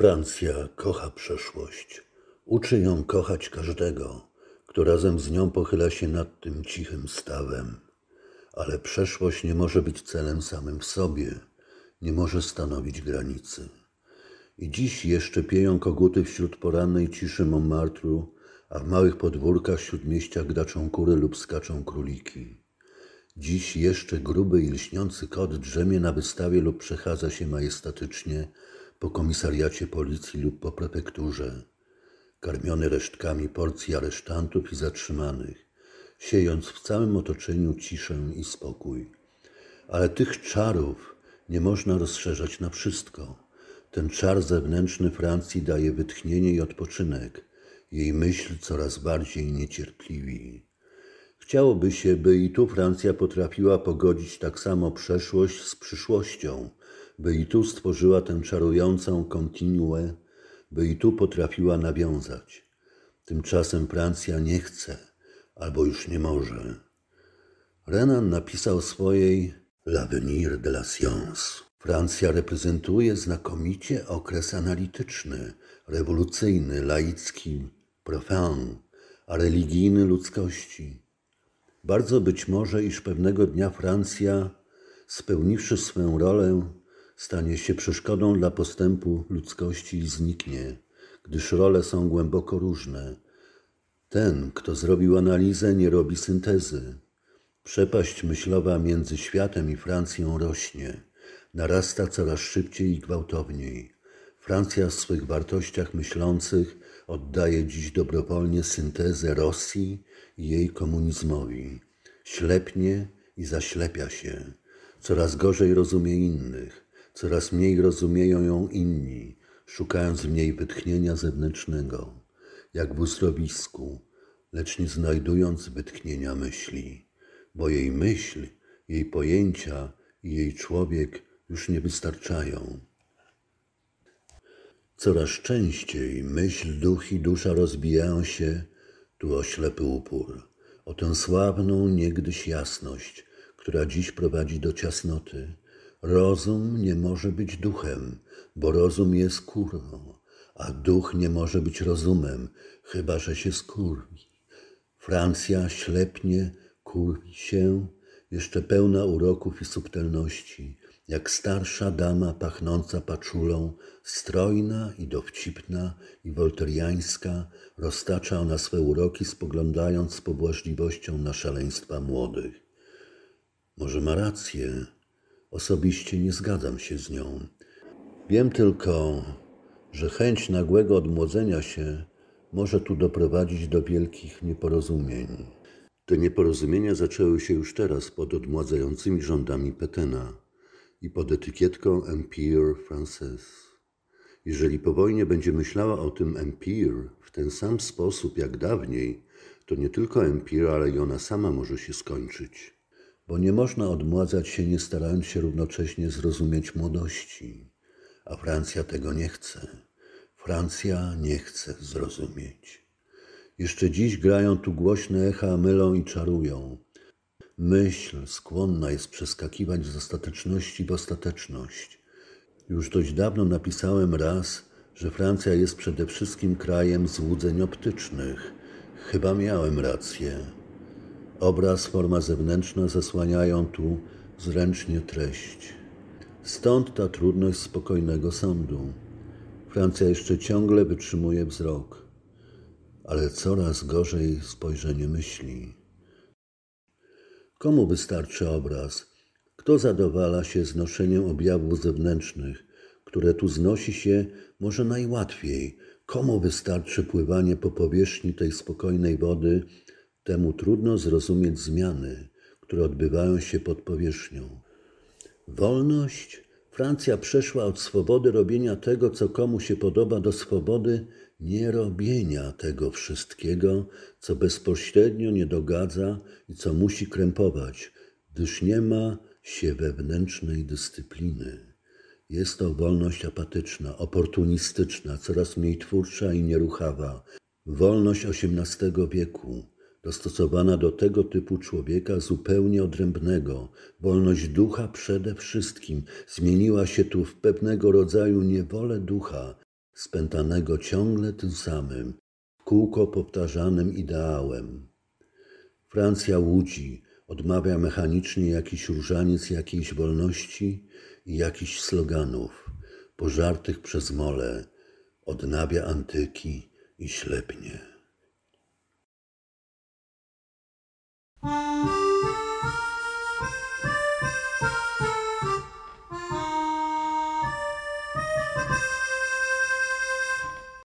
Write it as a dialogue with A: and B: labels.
A: Francja kocha przeszłość. Uczy ją kochać każdego, kto razem z nią pochyla się nad tym cichym stawem. Ale przeszłość nie może być celem samym w sobie, nie może stanowić granicy. I dziś jeszcze pieją koguty wśród porannej ciszy Montmartru, a w małych podwórkach śródmieścia gdaczą kury lub skaczą króliki. Dziś jeszcze gruby i lśniący kot drzemie na wystawie lub przechadza się majestatycznie po komisariacie policji lub po prefekturze, karmiony resztkami porcji aresztantów i zatrzymanych, siejąc w całym otoczeniu ciszę i spokój. Ale tych czarów nie można rozszerzać na wszystko. Ten czar zewnętrzny Francji daje wytchnienie i odpoczynek. Jej myśl coraz bardziej niecierpliwi. Chciałoby się, by i tu Francja potrafiła pogodzić tak samo przeszłość z przyszłością, by i tu stworzyła tę czarującą kontinuę, by i tu potrafiła nawiązać. Tymczasem Francja nie chce, albo już nie może. Renan napisał swojej L'avenir de la science. Francja reprezentuje znakomicie okres analityczny, rewolucyjny, laicki, profan, a religijny ludzkości. Bardzo być może, iż pewnego dnia Francja, spełniwszy swą rolę, stanie się przeszkodą dla postępu ludzkości i zniknie, gdyż role są głęboko różne. Ten, kto zrobił analizę, nie robi syntezy. Przepaść myślowa między światem i Francją rośnie, narasta coraz szybciej i gwałtowniej. Francja w swych wartościach myślących oddaje dziś dobrowolnie syntezę Rosji i jej komunizmowi. Ślepnie i zaślepia się, coraz gorzej rozumie innych, Coraz mniej rozumieją ją inni, szukając w niej wytchnienia zewnętrznego, jak w uzdrowisku, lecz nie znajdując wytchnienia myśli, bo jej myśl, jej pojęcia i jej człowiek już nie wystarczają. Coraz częściej myśl, duch i dusza rozbijają się tu o ślepy upór, o tę sławną niegdyś jasność, która dziś prowadzi do ciasnoty, Rozum nie może być duchem, bo rozum jest kurwą, a duch nie może być rozumem, chyba że się skurwi. Francja ślepnie kurwi się, jeszcze pełna uroków i subtelności, jak starsza dama pachnąca paczulą, strojna i dowcipna i wolteriańska, roztacza ona swe uroki, spoglądając z pobłażliwością na szaleństwa młodych. Może ma rację, Osobiście nie zgadzam się z nią. Wiem tylko, że chęć nagłego odmłodzenia się może tu doprowadzić do wielkich nieporozumień. Te nieporozumienia zaczęły się już teraz pod odmładzającymi rządami Petena i pod etykietką Empire Français. Jeżeli po wojnie będzie myślała o tym Empire w ten sam sposób jak dawniej, to nie tylko Empire, ale i ona sama może się skończyć bo nie można odmładzać się, nie starając się równocześnie zrozumieć młodości. A Francja tego nie chce. Francja nie chce zrozumieć. Jeszcze dziś grają tu głośne echa, mylą i czarują. Myśl skłonna jest przeskakiwać z ostateczności w ostateczność. Już dość dawno napisałem raz, że Francja jest przede wszystkim krajem złudzeń optycznych. Chyba miałem rację. Obraz, forma zewnętrzna zasłaniają tu zręcznie treść. Stąd ta trudność spokojnego sądu. Francja jeszcze ciągle wytrzymuje wzrok, ale coraz gorzej spojrzenie myśli. Komu wystarczy obraz? Kto zadowala się znoszeniem objawów zewnętrznych, które tu znosi się może najłatwiej? Komu wystarczy pływanie po powierzchni tej spokojnej wody Temu trudno zrozumieć zmiany, które odbywają się pod powierzchnią. Wolność Francja przeszła od swobody robienia tego, co komu się podoba, do swobody nierobienia tego wszystkiego, co bezpośrednio nie dogadza i co musi krępować, gdyż nie ma się wewnętrznej dyscypliny. Jest to wolność apatyczna, oportunistyczna, coraz mniej twórcza i nieruchawa. Wolność XVIII wieku, dostosowana do tego typu człowieka zupełnie odrębnego, wolność ducha przede wszystkim, zmieniła się tu w pewnego rodzaju niewolę ducha, spętanego ciągle tym samym, w kółko powtarzanym ideałem. Francja łudzi, odmawia mechanicznie jakiś różaniec jakiejś wolności i jakichś sloganów, pożartych przez mole, odnawia antyki i ślepnie. Mm-hmm.